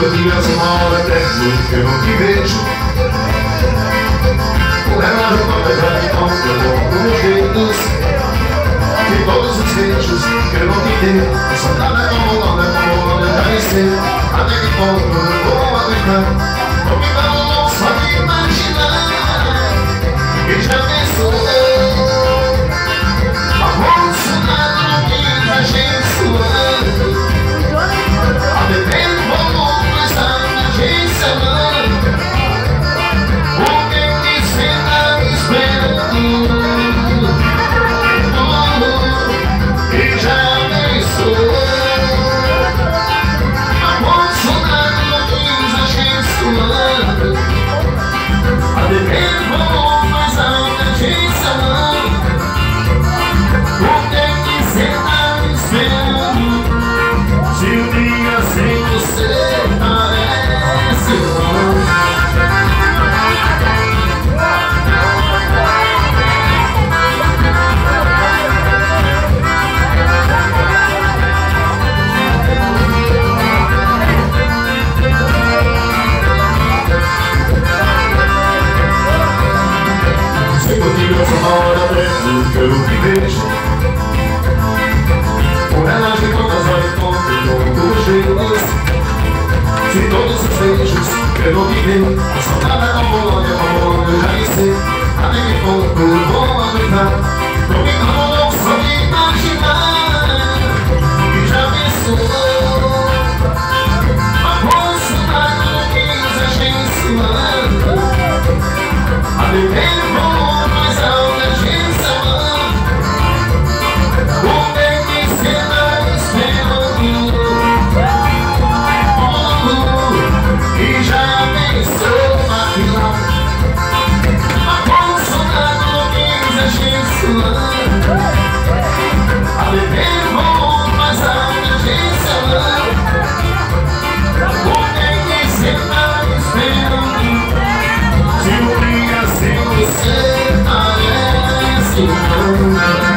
uma hora perto que eu não te vejo O relógio conta já de conta os jeitos De todos os beijos que eu não te dei Só nada como não é como não deixar de ser Até que ponto eu vou aguentar pelo que vejo O relógio conta só de conta dos jeitos Se todos os beijos que vejo Só nada como olha, como eu já sei Até que ponto vou aguentar you.